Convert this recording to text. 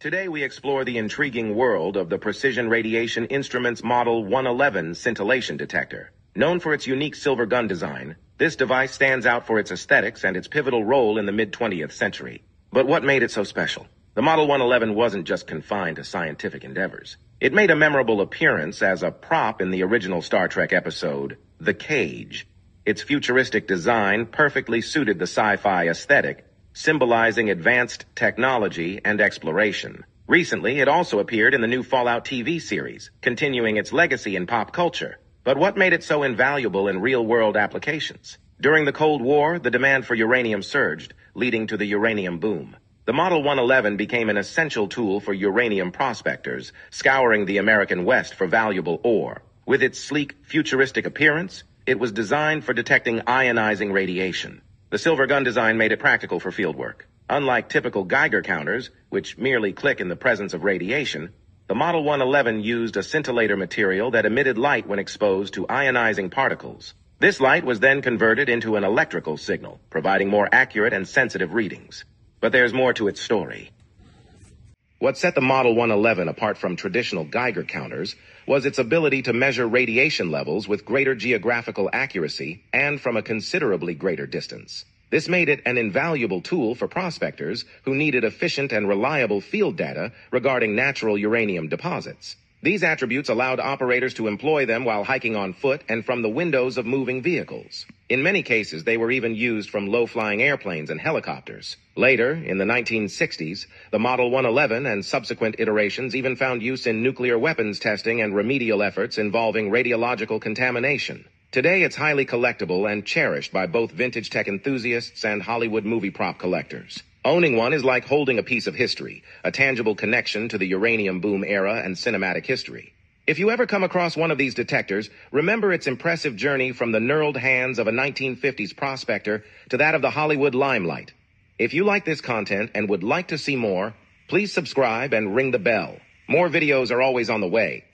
Today we explore the intriguing world of the Precision Radiation Instruments Model 111 scintillation detector. Known for its unique silver gun design, this device stands out for its aesthetics and its pivotal role in the mid-20th century. But what made it so special? The Model 111 wasn't just confined to scientific endeavors. It made a memorable appearance as a prop in the original Star Trek episode, The Cage. Its futuristic design perfectly suited the sci-fi aesthetic symbolizing advanced technology and exploration. Recently, it also appeared in the new Fallout TV series, continuing its legacy in pop culture. But what made it so invaluable in real-world applications? During the Cold War, the demand for uranium surged, leading to the uranium boom. The Model 111 became an essential tool for uranium prospectors, scouring the American West for valuable ore. With its sleek, futuristic appearance, it was designed for detecting ionizing radiation. The silver gun design made it practical for field work. Unlike typical Geiger counters, which merely click in the presence of radiation, the Model 111 used a scintillator material that emitted light when exposed to ionizing particles. This light was then converted into an electrical signal, providing more accurate and sensitive readings. But there's more to its story. What set the Model 111 apart from traditional Geiger counters was its ability to measure radiation levels with greater geographical accuracy and from a considerably greater distance. This made it an invaluable tool for prospectors who needed efficient and reliable field data regarding natural uranium deposits. These attributes allowed operators to employ them while hiking on foot and from the windows of moving vehicles. In many cases, they were even used from low-flying airplanes and helicopters. Later, in the 1960s, the Model 111 and subsequent iterations even found use in nuclear weapons testing and remedial efforts involving radiological contamination. Today, it's highly collectible and cherished by both vintage tech enthusiasts and Hollywood movie prop collectors. Owning one is like holding a piece of history, a tangible connection to the uranium boom era and cinematic history. If you ever come across one of these detectors, remember its impressive journey from the knurled hands of a 1950s prospector to that of the Hollywood limelight. If you like this content and would like to see more, please subscribe and ring the bell. More videos are always on the way.